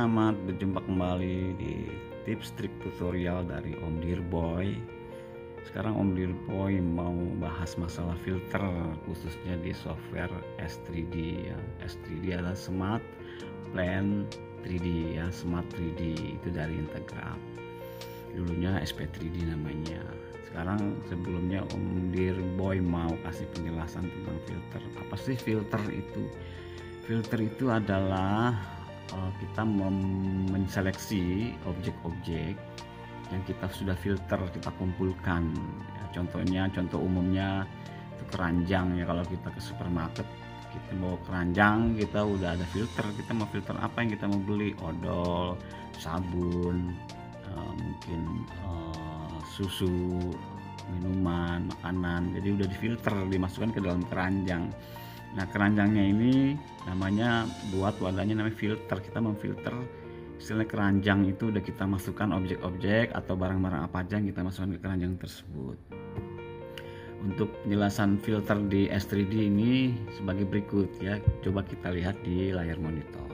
Selamat berjumpa kembali di tips trik tutorial dari Om Dirboy. Sekarang Om Dirboy mau bahas masalah filter khususnya di software S3D ya. S3D adalah Smart Plan 3D ya, Smart 3D itu dari Integrap. Dulunya SP3D namanya. Sekarang sebelumnya Om Dirboy mau kasih penjelasan tentang filter. Apa sih filter itu? Filter itu adalah uh, kita menseleksi objek-objek yang kita sudah filter kita kumpulkan. Ya, contohnya contoh umumnya itu keranjang ya. Kalau kita ke supermarket kita mau keranjang kita udah ada filter kita mau filter apa yang kita mau beli? Odol sabun uh, mungkin uh, susu minuman makanan. Jadi udah difilter dimasukkan ke dalam keranjang Nah keranjangnya ini namanya buat wadahnya namanya filter. Kita memfilter istilah keranjang itu udah kita masukkan objek-objek atau barang-barang apa aja yang kita masukkan ke keranjang tersebut. Untuk penjelasan filter di S3D ini sebagai berikut ya. Coba kita lihat di layar monitor.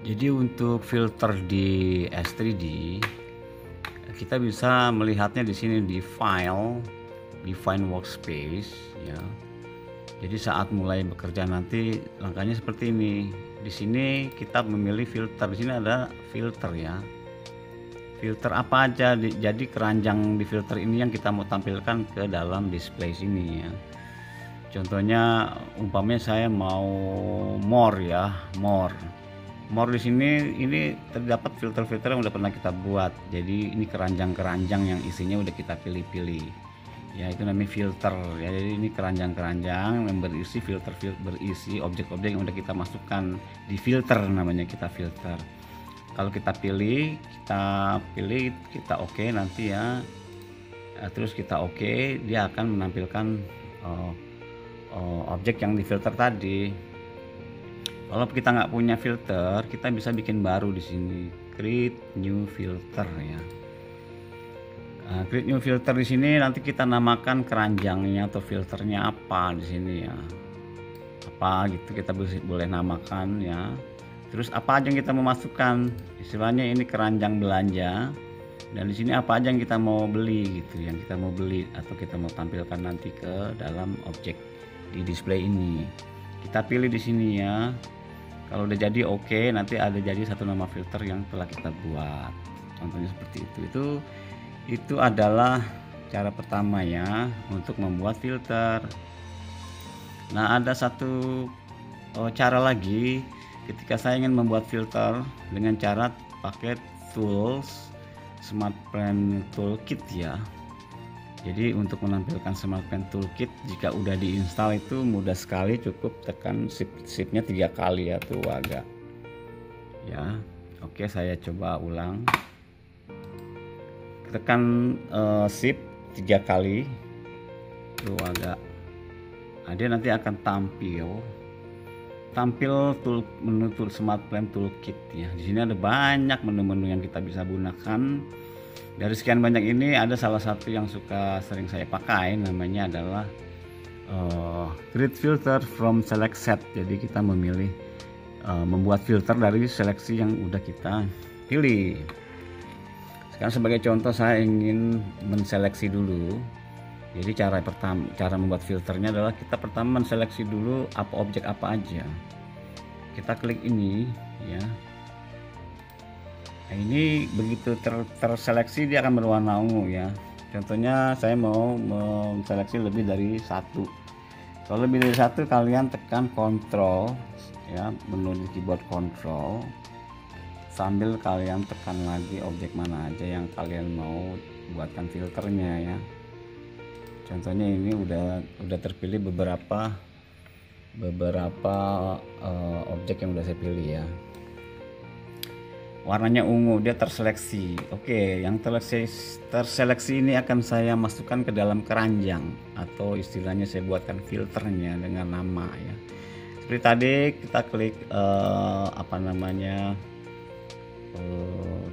Jadi untuk filter di S3D kita bisa melihatnya di sini di file, define workspace ya jadi saat mulai bekerja nanti langkahnya seperti ini. Di sini kita memilih filter. Di sini ada filter ya. Filter apa aja? Jadi keranjang di filter ini yang kita mau tampilkan ke dalam display sini ya. Contohnya umpamanya saya mau more ya, more. More di sini ini terdapat filter-filter yang udah pernah kita buat. Jadi ini keranjang-keranjang yang isinya udah kita pilih-pilih ya itu namanya filter. Ya jadi ini keranjang-keranjang yang berisi filter, filter berisi objek-objek yang udah kita masukkan di filter namanya kita filter. Kalau kita pilih kita pilih kita oke okay nanti ya. Eh, terus kita oke okay, dia akan menampilkan uh, uh, objek yang di filter tadi. Kalau kita nggak punya filter kita bisa bikin baru di sini. Create new filter ya Nah, create new filter di sini nanti kita namakan keranjangnya atau filternya apa di sini ya. Apa gitu kita boleh namakan ya. Terus apa aja yang kita mau masukkan? Istilahnya ini keranjang belanja. Dan di sini apa aja yang kita mau beli gitu, yang kita mau beli atau kita mau tampilkan nanti ke dalam objek di display ini. Kita pilih di sini ya. Kalau udah jadi oke, okay, nanti ada jadi satu nama filter yang telah kita buat. Contohnya seperti itu. Itu itu adalah cara pertama ya untuk membuat filter. Nah ada satu oh, cara lagi. Ketika saya ingin membuat filter dengan cara pakai tools smart pen toolkit ya. Jadi untuk menampilkan smart pen toolkit jika udah diinstal itu mudah sekali cukup tekan shift shiftnya tiga kali ya tuh agak. Ya oke saya coba ulang tekan uh, shift tiga kali. Itu agak nah, nanti akan tampil. Tampil tool menu tool smart plan toolkit ya di sini ada banyak menu-menu yang kita bisa gunakan. Dari sekian banyak ini ada salah satu yang suka sering saya pakai namanya adalah uh, create filter from select set. Jadi kita memilih uh, membuat filter dari seleksi yang udah kita pilih sekarang sebagai contoh saya ingin menseleksi dulu. Jadi cara pertama cara membuat filternya adalah kita pertama menseleksi dulu apa objek apa aja. Kita klik ini ya. Nah, ini begitu ter, terseleksi dia akan berwarna ungu ya. Contohnya saya mau menseleksi lebih dari satu. Kalau lebih dari satu kalian tekan kontrol ya menu di keyboard kontrol sambil kalian tekan lagi objek mana aja yang kalian mau buatkan filternya ya. Contohnya ini udah udah terpilih beberapa beberapa uh, objek yang udah saya pilih ya. Warnanya ungu dia terseleksi. Oke yang terseleksi, terseleksi ini akan saya masukkan ke dalam keranjang atau istilahnya saya buatkan filternya dengan nama ya. Seperti tadi kita klik uh, apa namanya uh,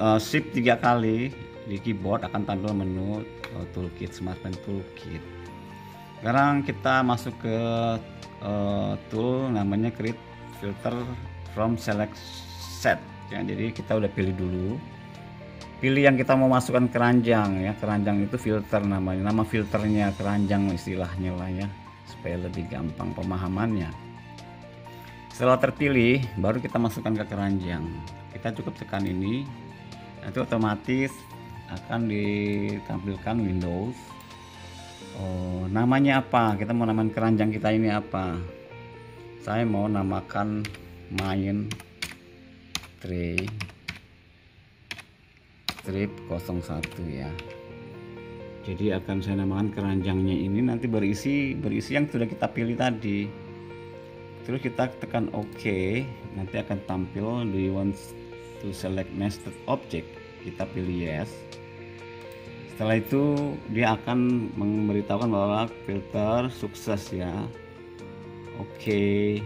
uh, shift tiga kali di keyboard akan tampil menu uh, toolkit smart pen toolkit. Sekarang kita masuk ke uh, tool namanya create filter from select set. Ya jadi kita udah pilih dulu. Pilih yang kita mau masukkan keranjang ya. Keranjang itu filter namanya. Nama filternya keranjang istilahnya lah ya. Supaya lebih gampang pemahamannya setelah terpilih baru kita masukkan ke keranjang. Kita cukup tekan ini. Nanti otomatis akan ditampilkan Windows. Oh namanya apa? Kita mau namakan keranjang kita ini apa? Saya mau namakan main tray strip 01 ya. Jadi akan saya namakan keranjangnya ini nanti berisi berisi yang sudah kita pilih tadi terus kita tekan OK nanti akan tampil you want to select nested object? Kita pilih yes. Setelah itu dia akan memberitahukan bahwa filter sukses ya. Oke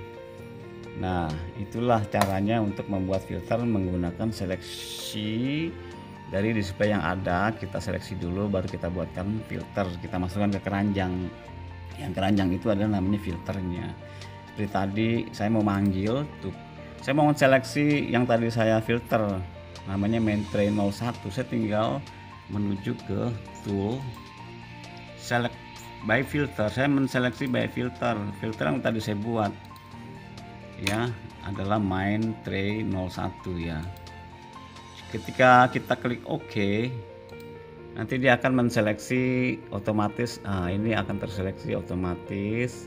nah itulah caranya untuk membuat filter menggunakan seleksi dari display yang ada. Kita seleksi dulu baru kita buatkan filter. Kita masukkan ke keranjang. Yang keranjang itu adalah namanya filternya seperti tadi saya mau manggil tuh. Saya mau seleksi yang tadi saya filter namanya main train 01 saya tinggal menuju ke tool select by filter. Saya menseleksi by filter. Filter yang tadi saya buat ya adalah main tray 01 ya. Ketika kita klik OK nanti dia akan menseleksi otomatis nah ini akan terseleksi otomatis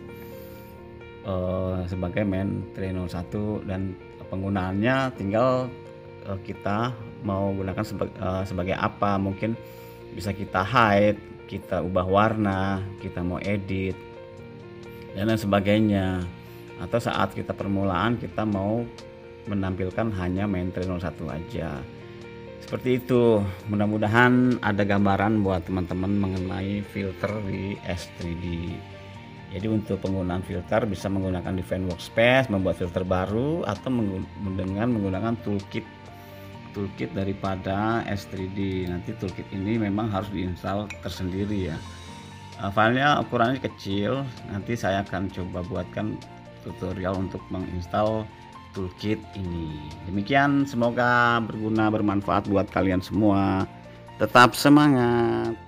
uh, sebagai main train 01 dan penggunaannya tinggal uh, kita mau gunakan seba uh, sebagai apa. Mungkin bisa kita hide kita ubah warna kita mau edit dan lain sebagainya. Atau saat kita permulaan kita mau menampilkan hanya main train 01 aja. Seperti itu. Mudah-mudahan ada gambaran buat teman-teman mengenai filter di S3D jadi untuk penggunaan filter bisa menggunakan Define Workspace membuat filter baru atau dengan menggunakan toolkit toolkit daripada S3D nanti toolkit ini memang harus diinstal tersendiri ya uh, filenya ukurannya kecil nanti saya akan coba buatkan tutorial untuk menginstal toolkit ini. Demikian semoga berguna bermanfaat buat kalian semua. Tetap semangat.